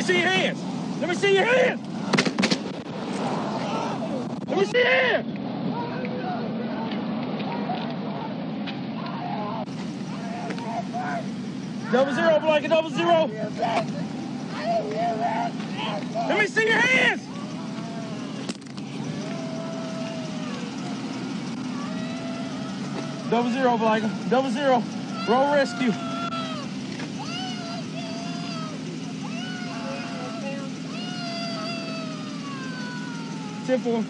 Me see your hands. Let me see your hands. Let me see your hands. Double zero, blanket, double zero. Let me see your hands. Double zero, Blanket. Double zero. Roll rescue. Four.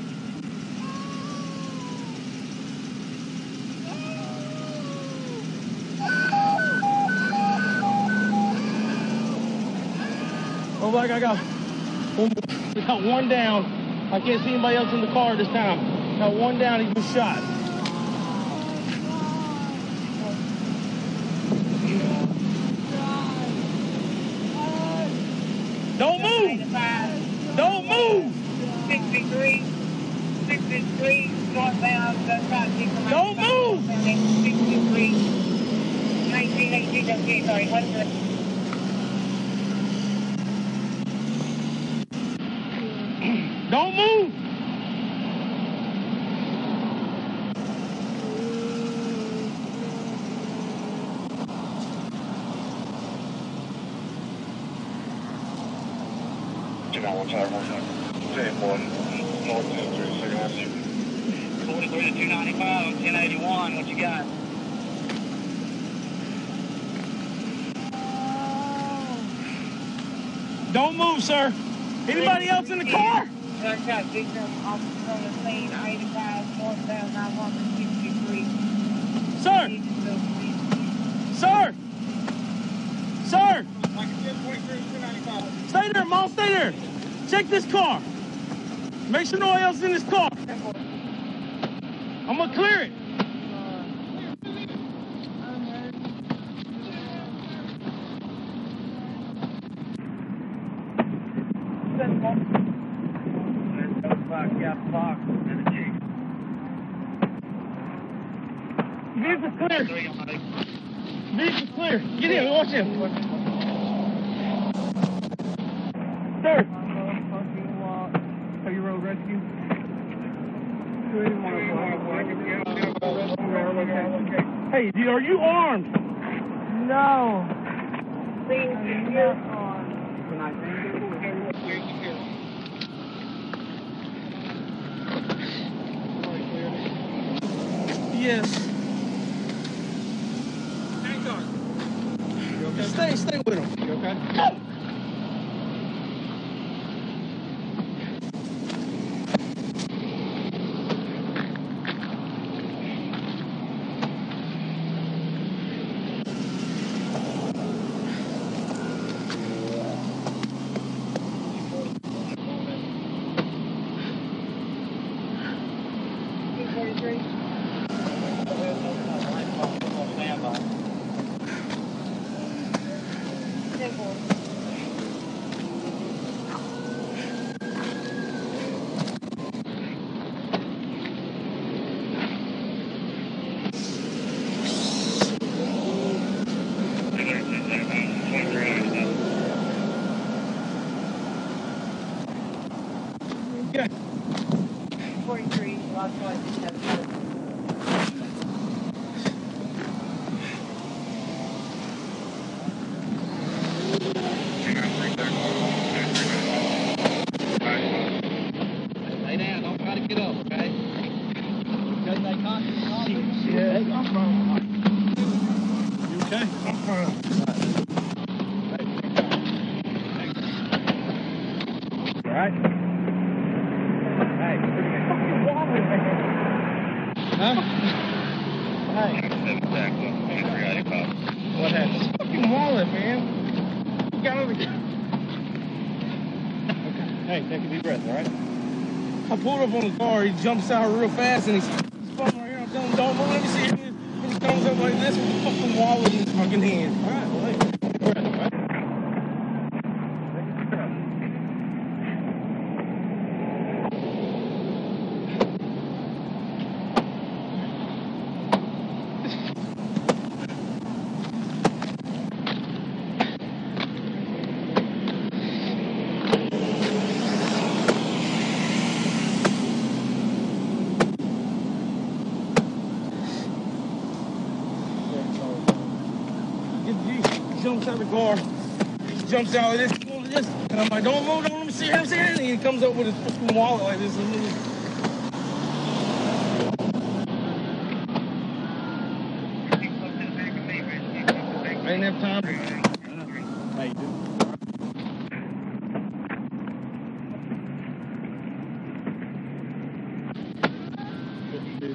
Oh, like I got one, I got one down. I can't see anybody else in the car this time. Got one down. He was shot. Don't move. Don't move. 63, 63, northbound. Don't move. 63, 1918, okay, sorry, what's the... Don't move. Two nine one five one ten one north ten three second Avenue. 43 to 295 on 1081, what you got? Don't move, sir. Anybody else in the car? Gunshot victim, officer on the scene, 85, northbound, 9163. Sir, sir, sir. Stay there, Mom. Stay there. Check this car. Make sure nobody else in this car. I'm gonna clear it. Clear. Clear. Get in. Watch him. Sir. Are you road rescue? Hey, dude, are you armed? No. Please, you're Yes. Stay, stay with him. You okay? Okay. 43, Los Angeles, Lay down. Don't try to get up, okay? Because they conscious. Yeah. You okay? All right? Hey, Huh? Hey, what happened? Fucking wallet, man. Hey, take a deep breath, all right? I pulled up on the car. He jumps out real fast and he's spun right here. I'm telling him, don't. Let me see. Comes up like this fucking wallet in his fucking hand. All right, well, hey, take a deep breath, all right? Take a deep breath. He jumps out of the car. He jumps out like this, going this. And I'm like, don't move, don't let me see it, let me see it. And he comes up with his fucking wallet like this. And he- I ain't have time. How you doing?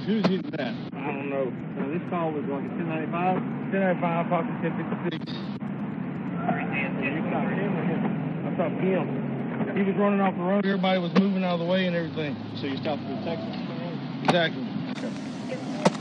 Who's using that? I don't know. Now, this call was like a 1095. 1095, Fox 1056. You stopped him? I stopped him. He was running off the road. Everybody was moving out of the way and everything. So you stopped the Texas? Exactly. Okay.